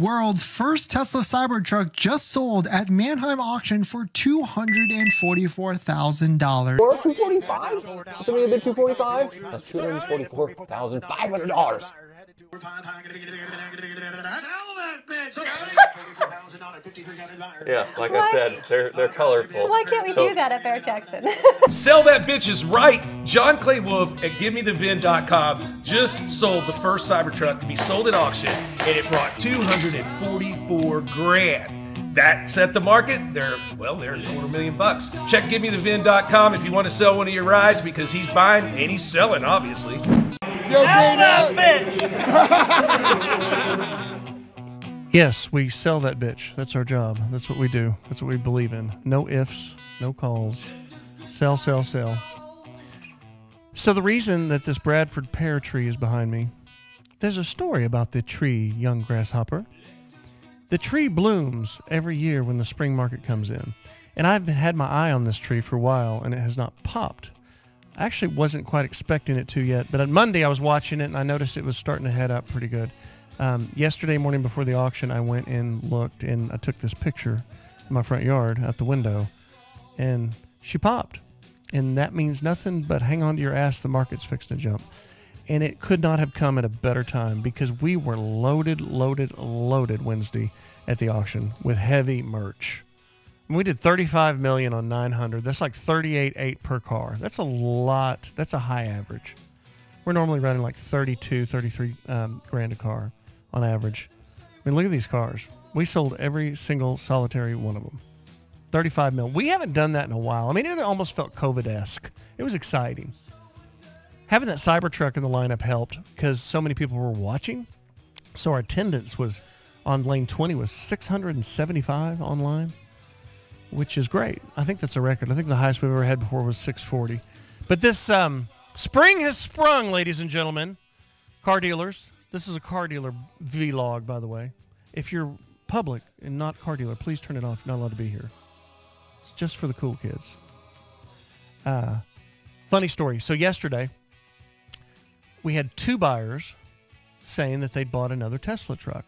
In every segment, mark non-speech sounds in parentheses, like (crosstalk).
world's first Tesla Cybertruck just sold at Manheim auction for $244,000. Or 245? Somebody bid 245? $244,500. Yeah, like Why- I said, they're they're colorful. Why can't we So- do that at Barrett-Jackson? (laughs) Sell that bitch is right. John Clay Wolfe at GiveMeTheVin.com just sold the first Cybertruck to be sold at auction, and it brought 244 grand. That set the market. They're well, they're a quarter million bucks. Check GiveMeTheVin.com if you want to sell one of your rides because he's buying and he's selling, obviously. (laughs) Yes, we sell that bitch. That's our job. That's what we do. That's what we believe in. No ifs, no calls. Sell, sell, sell. So the reason that this Bradford pear tree is behind me, there's a story about the tree, young grasshopper. The tree blooms every year when the spring market comes in. And I've had my eye on this tree for a while and it has not popped. I actually wasn't quite expecting it to yet, but on Monday I was watching it and I noticed it was starting to head up pretty good. Um, yesterday morning before the auction, I went and looked and I took this picture in my front yard out the window and she popped. And that means nothing but hang on to your ass, the market's fixing to jump. And it could not have come at a better time because we were loaded, loaded, loaded Wednesday at the auction with heavy merch. We did 35 million on 900. That's like 38 8 per car. That's a lot. That's a high average. We're normally running like 32, 33 um, grand a car on average. I mean, look at these cars. We sold every single solitary one of them. 35 mil. We haven't done that in a while. I mean, it almost felt COVID esque. It was exciting. Having that Cybertruck in the lineup helped because so many people were watching. So our attendance was on lane 20 was 675 online, which is great. I think that's a record. I think the highest we've ever had before was 640. But this um, spring has sprung, ladies and gentlemen. Car dealers. This is a car dealer vlog, by the way. If you're public and not car dealer, please turn it off. You're not allowed to be here. It's just for the cool kids. Uh, funny story. So yesterday, we had two buyers saying that they'd bought another Tesla truck,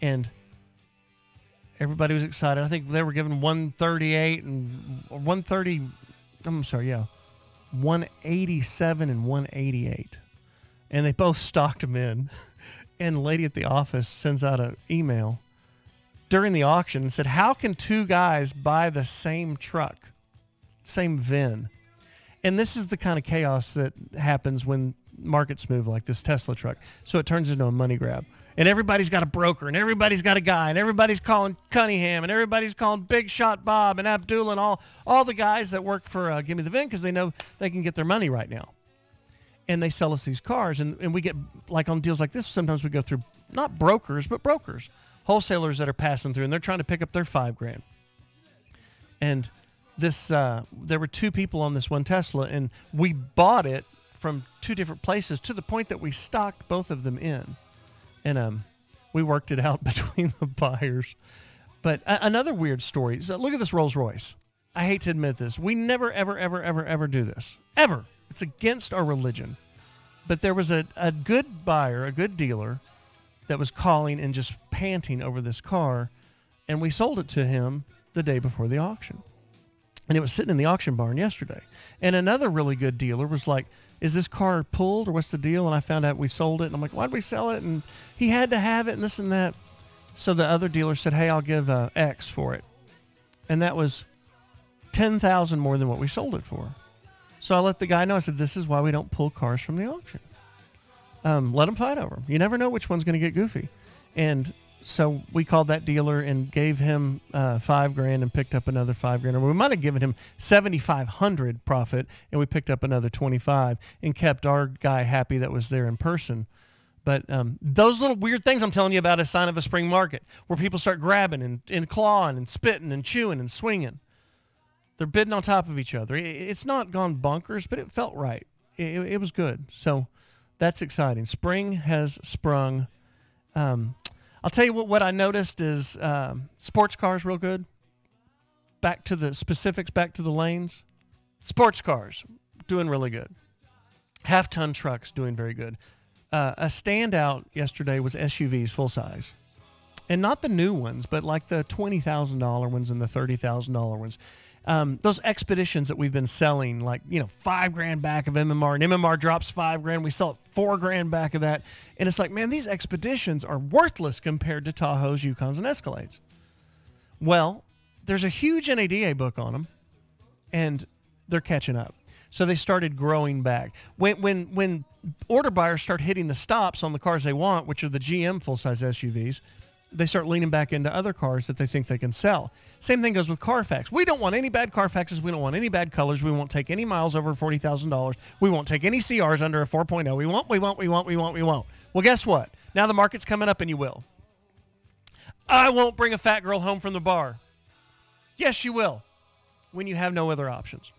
and everybody was excited. I think they were given 138 and 130. I'm sorry, yeah, 187 and 188, and they both stocked them in. (laughs) And the lady at the office sends out an email during the auction and said, "How can two guys buy the same truck, same VIN?" And this is the kind of chaos that happens when markets move like this Tesla truck. So it turns into a money grab. And everybody's got a broker and everybody's got a guy and everybody's calling Cunningham and everybody's calling Big Shot Bob and Abdullah and all, all the guys that work for uh, Give Me the VIN because they know they can get their money right now. And they sell us these cars. And, and we get, like on deals like this, sometimes we go through not brokers, but brokers, wholesalers that are passing through and they're trying to pick up their five grand. And this uh, there were two people on this one Tesla, and we bought it from two different places to the point that we stocked both of them in, and um, we worked it out (laughs) between the buyers. But a- another weird story. So look at this Rolls Royce. I hate to admit this. We never, ever, ever, ever, ever do this. Ever. It's against our religion. But there was a, a good buyer, a good dealer, that was calling and just panting over this car, and we sold it to him the day before the auction and it was sitting in the auction barn yesterday. And another really good dealer was like, "Is this car pulled or what's the deal?" And I found out we sold it, and I'm like, "Why'd we sell it?" And he had to have it, and this and that. So the other dealer said, "Hey, I'll give uh, X for it," and that was ten thousand more than what we sold it for. So I let the guy know. I said, "This is why we don't pull cars from the auction. Um, let them fight over them. You never know which one's going to get goofy." And so we called that dealer and gave him uh, five grand and picked up another five grand. Or we might have given him seventy five hundred profit, and we picked up another twenty five and kept our guy happy that was there in person. But um, those little weird things I'm telling you about is sign of a spring market where people start grabbing and, and clawing and spitting and chewing and swinging. They're bidding on top of each other. It's not gone bonkers, but it felt right. It, it was good. So that's exciting. Spring has sprung. Um, I'll tell you what, what I noticed is um, sports cars real good. Back to the specifics, back to the lanes. Sports cars doing really good. Half ton trucks doing very good. Uh, a standout yesterday was SUVs full size. and not the new ones, but like the twenty thousand dollar ones and the thirty thousand dollar ones. Um, those expeditions that we've been selling, like you know, five grand back of MMR, and MMR drops five grand, we sell it four grand back of that, and it's like, man, these expeditions are worthless compared to Tahoes, Yukons, and Escalades. Well, there's a huge NADA book on them, and they're catching up. So they started growing back. When when when order buyers start hitting the stops on the cars they want, which are the GM full size SUVs, they start leaning back into other cars that they think they can sell. Same thing goes with Carfax. We don't want any bad Carfaxes. We don't want any bad colors. We won't take any miles over forty thousand dollars. We won't take any CRs under a 4.0. We won't. We won't. We won't. We won't. We won't. Well, guess what? Now the market's coming up, and you will. I won't bring a fat girl home from the bar. Yes, you will, when you have no other options.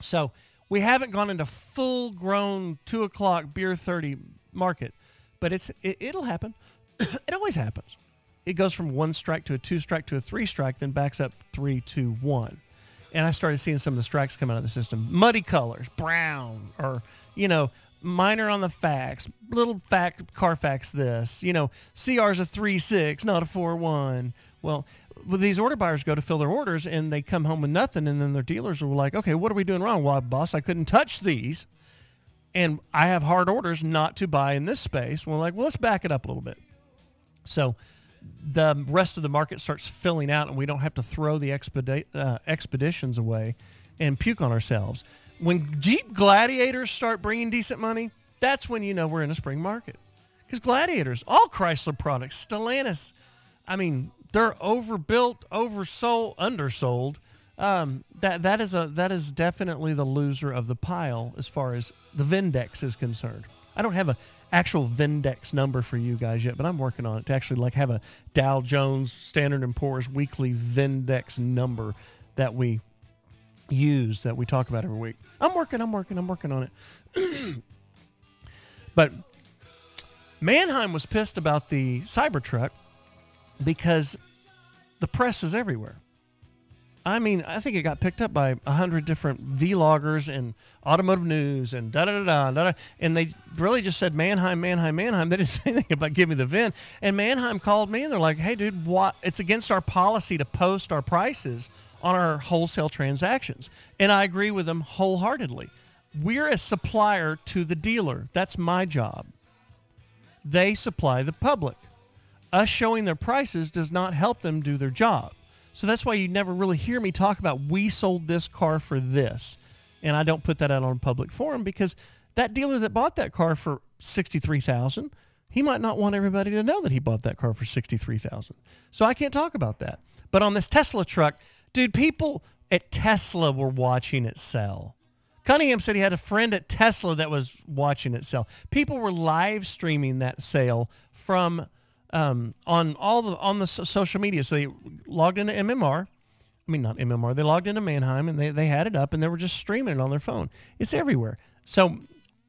So we haven't gone into full grown two o'clock beer 30 market, but it's it, will happen. (coughs) it always happens. It goes from one strike to a two strike to a three strike, then backs up three, two, one. And I started seeing some of the strikes come out of the system. Muddy colors, brown, or, you know, minor on the facts, little fact, Carfax this, you know, CR's a 3 6, not a 4 1. Well, these order buyers go to fill their orders and they come home with nothing, and then their dealers are like, okay, what are we doing wrong? Well, boss, I couldn't touch these, and I have hard orders not to buy in this space. We're like, well, let's back it up a little bit. So the rest of the market starts filling out, and we don't have to throw the expedi- uh, expeditions away and puke on ourselves. When Jeep Gladiators start bringing decent money, that's when you know we're in a spring market. Because Gladiators, all Chrysler products, Stellantis, I mean, they're overbuilt, oversold, undersold. Um, that that is a that is definitely the loser of the pile as far as the Vindex is concerned. I don't have a actual Vindex number for you guys yet, but I'm working on it to actually like have a Dow Jones Standard and Poor's weekly Vindex number that we use that we talk about every week. I'm working, I'm working, I'm working on it. (clears throat) but Manheim was pissed about the Cybertruck because the press is everywhere. I mean, I think it got picked up by a hundred different vloggers and automotive news and da da da da da. And they really just said Manheim, Manheim, Manheim. (laughs) They didn't say anything about give me the VIN. And Manheim called me and they're like, "Hey, dude, what? It's against our policy to post our prices on our wholesale transactions." And I agree with them wholeheartedly. We're a supplier to the dealer. That's my job. They supply the public us showing their prices does not help them do their job. So that's why you never really hear me talk about we sold this car for this. And I don't put that out on a public forum because that dealer that bought that car for 63,000, he might not want everybody to know that he bought that car for 63,000. So I can't talk about that. But on this Tesla truck, dude, people at Tesla were watching it sell. Cunningham said he had a friend at Tesla that was watching it sell. People were live streaming that sale from um, on all the on the social media. So they logged into MMR. I mean, not MMR. They logged into Manheim and they, they had it up and they were just streaming it on their phone. It's everywhere. So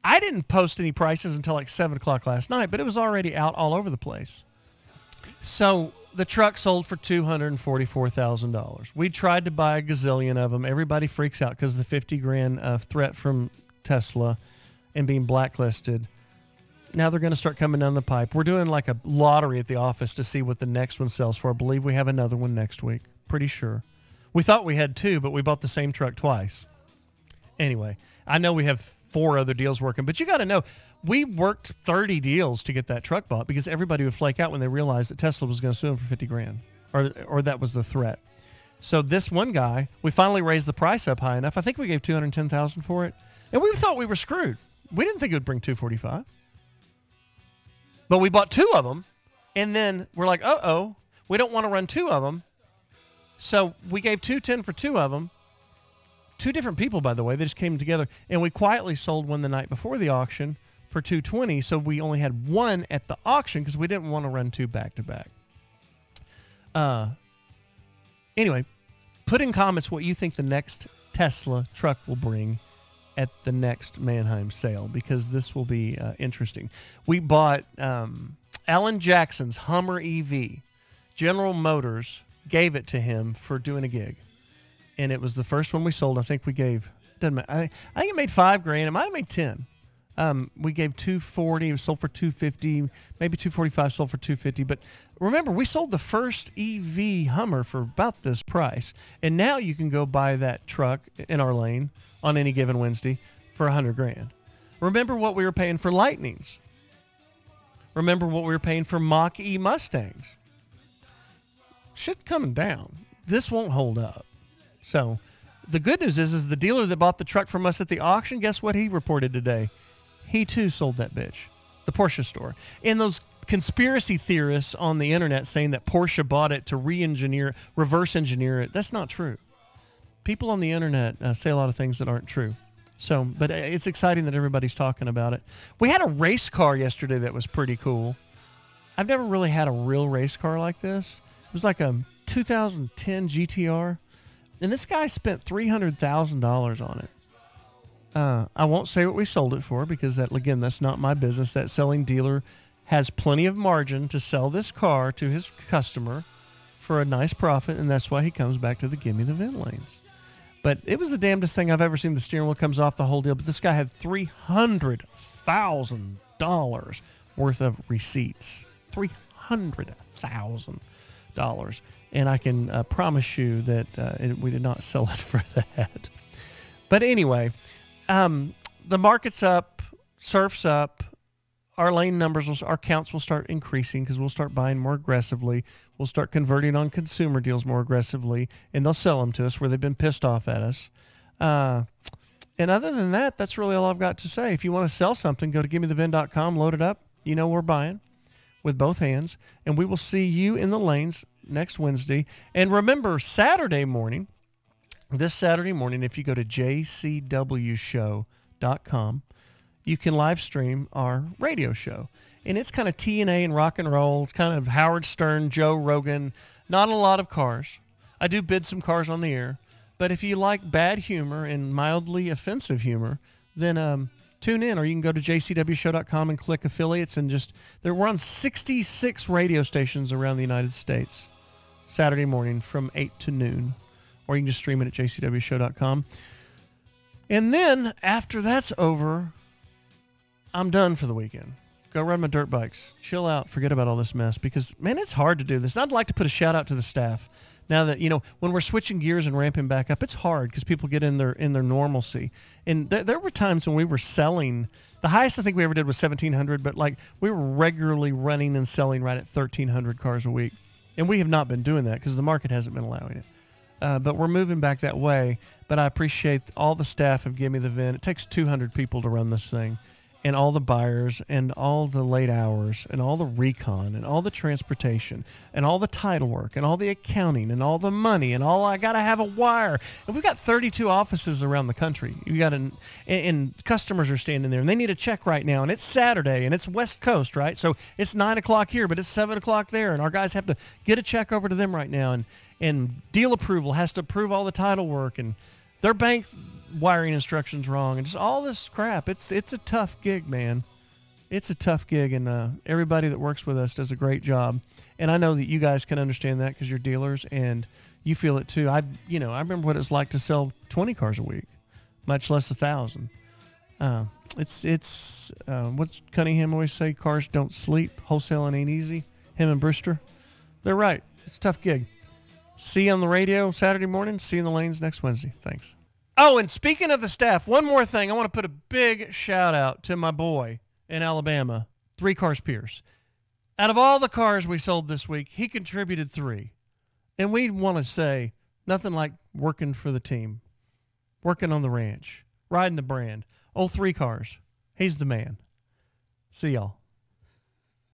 I didn't post any prices until like seven o'clock last night, but it was already out all over the place. So the truck sold for two hundred and forty-four thousand dollars. We tried to buy a gazillion of them. Everybody freaks out because the fifty grand uh, threat from Tesla and being blacklisted now they're going to start coming down the pipe. We're doing like a lottery at the office to see what the next one sells for. I believe we have another one next week. Pretty sure. We thought we had two, but we bought the same truck twice. Anyway, I know we have four other deals working, but you got to know we worked 30 deals to get that truck bought because everybody would flake out when they realized that Tesla was going to sue them for 50 grand or, or that was the threat. So this one guy, we finally raised the price up high enough. I think we gave 210,000 for it. And we thought we were screwed. We didn't think it would bring 245. But we bought two of them, and then we're like, uh oh, we don't want to run two of them. So we gave 210 for two of them. Two different people, by the way. They just came together, and we quietly sold one the night before the auction for 220. So we only had one at the auction because we didn't want to run two back to back. Uh, anyway, put in comments what you think the next Tesla truck will bring at the next Manheim sale because this will be uh, interesting. We bought um, Alan Jackson's Hummer EV. General Motors gave it to him for doing a gig, and it was the first one we sold. I think we gave doesn't matter. I, I think it made five grand. It might have made ten. Um, we gave 240, it sold for 250, maybe 245 sold for 250. But remember, we sold the first EV Hummer for about this price, and now you can go buy that truck in our lane on any given Wednesday for 100 grand. Remember what we were paying for Lightnings. Remember what we were paying for Mach E Mustangs. Shit's coming down. This won't hold up. So the good news is, is the dealer that bought the truck from us at the auction. Guess what he reported today? He too sold that bitch, the Porsche store. And those conspiracy theorists on the internet saying that Porsche bought it to re-engineer, reverse engineer it. That's not true. People on the internet uh, say a lot of things that aren't true. So, but it's exciting that everybody's talking about it. We had a race car yesterday that was pretty cool. I've never really had a real race car like this. It was like a 2010 GTR, and this guy spent three hundred thousand dollars on it. Uh, I won't say what we sold it for because that again, that's not my business. That selling dealer has plenty of margin to sell this car to his customer for a nice profit, and that's why he comes back to the gimme the VIN lanes. But it was the damnedest thing I've ever seen. The steering wheel comes off the whole deal. But this guy had three hundred thousand dollars worth of receipts. Three hundred thousand dollars, and I can uh, promise you that uh, it, we did not sell it (laughs) for that. But anyway, um, the market's up, surf's up. Our lane numbers, will, our counts will start increasing because we'll start buying more aggressively. We'll start converting on consumer deals more aggressively, and they'll sell them to us where they've been pissed off at us. Uh, and other than that, that's really all I've got to say. If you want to sell something, go to gimmethevin.com, load it up. You know we're buying with both hands, and we will see you in the lanes next Wednesday. And remember, Saturday morning, this Saturday morning, if you go to jcwshow.com, you can live stream our radio show. And it's kind of TNA and rock and roll. It's kind of Howard Stern, Joe Rogan, not a lot of cars. I do bid some cars on the air. But if you like bad humor and mildly offensive humor, then um, tune in, or you can go to jcwshow.com and click affiliates and just there. We're on 66 radio stations around the United States Saturday morning from 8 to noon, or you can just stream it at jcwshow.com. And then after that's over, I'm done for the weekend. Go ride my dirt bikes, chill out, forget about all this mess because man, it's hard to do this. I'd like to put a shout out to the staff. Now that you know when we're switching gears and ramping back up, it's hard because people get in their in their normalcy. And th- there were times when we were selling. The highest I think we ever did was 1,700, but like we were regularly running and selling right at 1,300 cars a week, and we have not been doing that because the market hasn't been allowing it. Uh, but we're moving back that way. But I appreciate all the staff of Gimme the VIN. It takes 200 people to run this thing and all the buyers and all the late hours and all the recon and all the transportation and all the title work and all the accounting and all the money and all I got to have a wire. And we've got 32 offices around the country. You got an and, and customers are standing there and they need a check right now and it's Saturday and it's West Coast, right? So it's nine o'clock here, but it's seven o'clock there, and our guys have to get a check over to them right now and and deal approval has to approve all the title work and their bank wiring instructions wrong and just all this crap. It's it's a tough gig, man. It's a tough gig, and uh, everybody that works with us does a great job. And I know that you guys can understand that because you're dealers and you feel it too. I you know I remember what it's like to sell 20 cars a week, much less a thousand. Uh, it's it's uh, what's Cunningham always say: cars don't sleep. Wholesaling ain't easy. Him and Brewster, they're right. It's a tough gig. See you on the radio Saturday morning. See you in the lanes next Wednesday. Thanks. Oh, and speaking of the staff, one more thing. I want to put a big shout out to my boy in Alabama, Three Cars Pierce. Out of all the cars we sold this week, he contributed three. And we want to say nothing like working for the team, working on the ranch, riding the brand. Oh, three cars. He's the man. See y'all.